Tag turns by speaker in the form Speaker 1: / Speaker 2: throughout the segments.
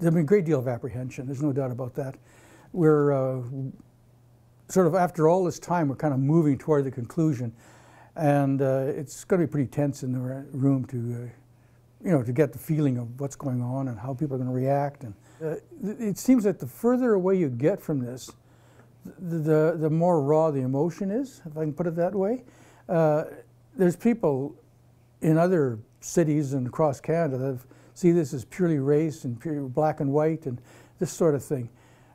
Speaker 1: there's been a great deal of apprehension. There's no doubt about that. We're uh, sort of after all this time, we're kind of moving toward the conclusion, and uh, it's going to be pretty tense in the room to, uh, you know, to get the feeling of what's going on and how people are going to react. And uh, it seems that the further away you get from this, the, the, the more raw the emotion is, if I can put it that way. Uh, there's people in other cities and across Canada that see this as purely race and pure black and white and this sort of thing.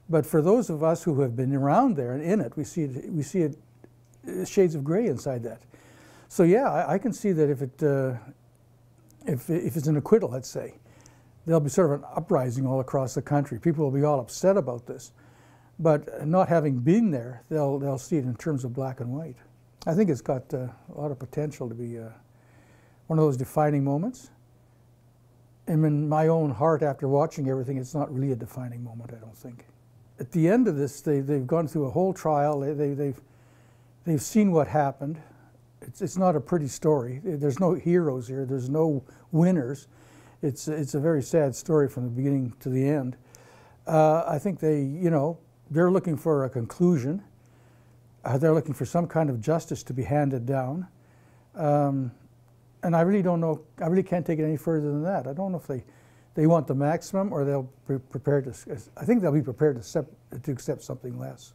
Speaker 1: But for those of us who have been around there and in it, we see it, we see it uh, shades of gray inside that. So yeah, I, I can see that if it uh, if if it's an acquittal, let's say, there'll be sort of an uprising all across the country. People will be all upset about this, but not having been there, they'll they'll see it in terms of black and white. I think it's got uh, a lot of potential to be uh, one of those defining moments. And in my own heart, after watching everything, it's not really a defining moment. I don't think at the end of this, they, they've gone through a whole trial. They, they, they've, they've seen what happened. It's, it's not a pretty story. There's no heroes here. There's no winners. It's, it's a very sad story from the beginning to the end. Uh, I think they, you know, they're looking for a conclusion. Uh, they're looking for some kind of justice to be handed down. Um, and I really don't know, I really can't take it any further than that. I don't know if they they want the maximum or they'll be prepared to, I think they'll be prepared to, accept, to accept something less.